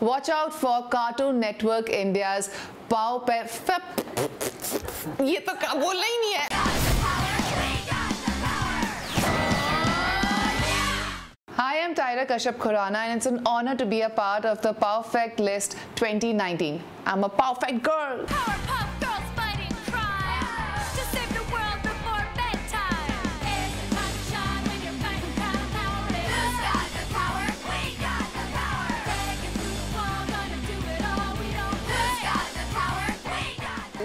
Watch out for Cartoon Network India's Power Pair. ये तो बोलना ही नहीं है Hi, I'm Tahira Kashyap Khurrana and it's an honor to be a part of the POW-fect List 2019. I'm a POW-fect girl. Power, power.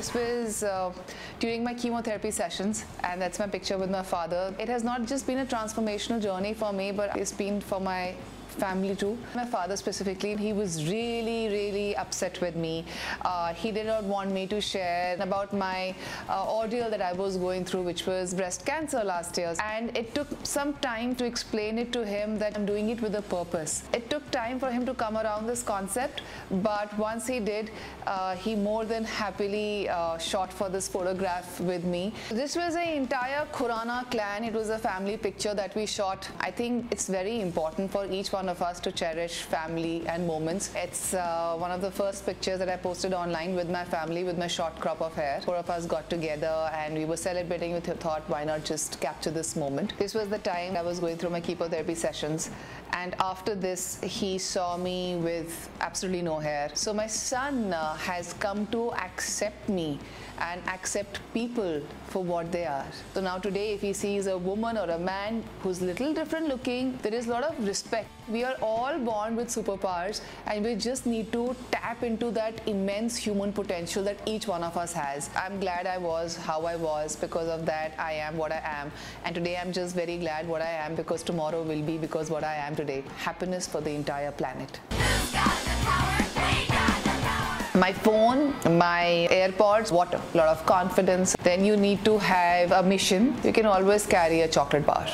This was uh, during my chemotherapy sessions, and that's my picture with my father. It has not just been a transformational journey for me, but it's been for my family too. My father specifically, he was really, really upset with me. Uh, he did not want me to share about my uh, ordeal that I was going through, which was breast cancer last year. And it took some time to explain it to him that I'm doing it with a purpose. It took time for him to come around this concept, but once he did, uh, he more than happily uh, shot for this photograph with me. This was an entire Khurrana clan. It was a family picture that we shot. I think it's very important for each one of us to cherish family and moments. It's uh, one of the first pictures that I posted online with my family with my short crop of hair. Four of us got together and we were celebrating with the thought, why not just capture this moment? This was the time I was going through my chemotherapy sessions and after this he saw me with absolutely no hair. So my son uh, has come to accept me and accept people for what they are. So now today if he sees a woman or a man who's little different looking, there is a lot of respect. We are all born with superpowers and we just need to tap into that immense human potential that each one of us has. I'm glad I was how I was because of that I am what I am and today I'm just very glad what I am because tomorrow will be because what I am today. Happiness for the entire planet. My phone, my AirPods, water, a lot of confidence. Then you need to have a mission. You can always carry a chocolate bar.